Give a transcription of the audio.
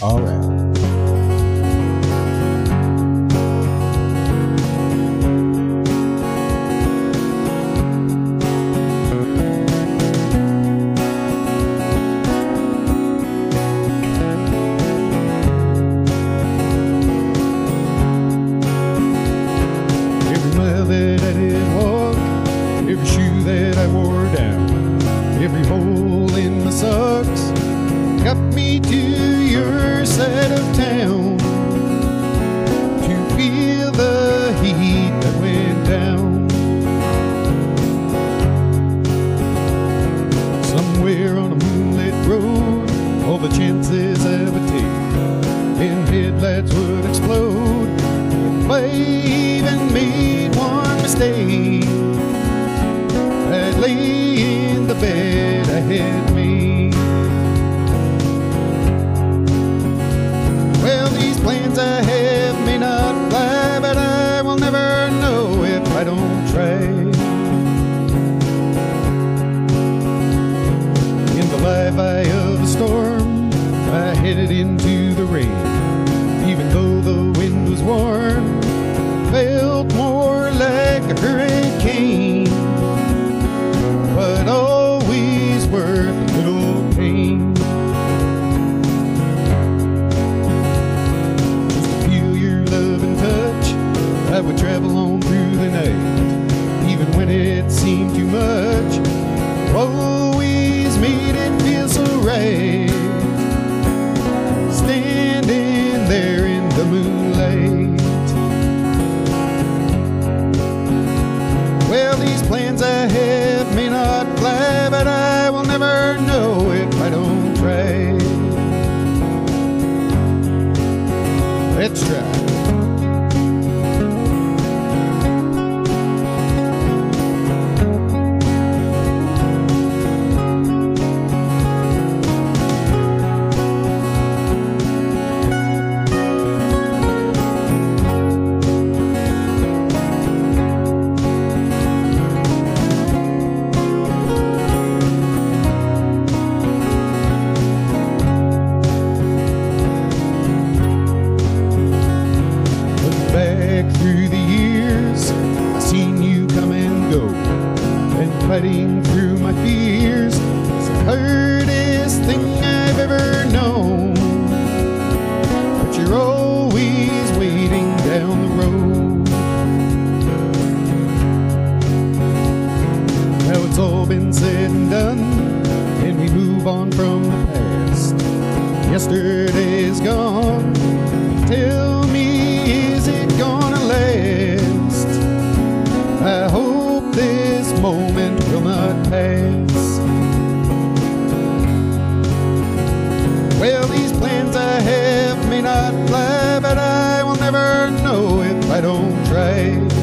All right. Every hole in my socks got me to your side of town to feel the heat that went down. Somewhere on a moonlit road, all the chances I would take, and headlights would explode. If I even made one mistake. I'd lay in the bed I had made. Into plans I may not fly, but I will never know if I don't try. Let's try. Through the years, I've seen you come and go. And fighting through my fears is the hardest thing I've ever known. But you're always waiting down the road. Now it's all been said and done, and we move on from the past. Yesterday's gone. Moment will not pass. Well, these plans I have may not fly, but I will never know if I don't try.